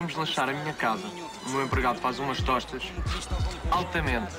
Vamos lanchar a minha casa. O meu empregado faz umas tostas altamente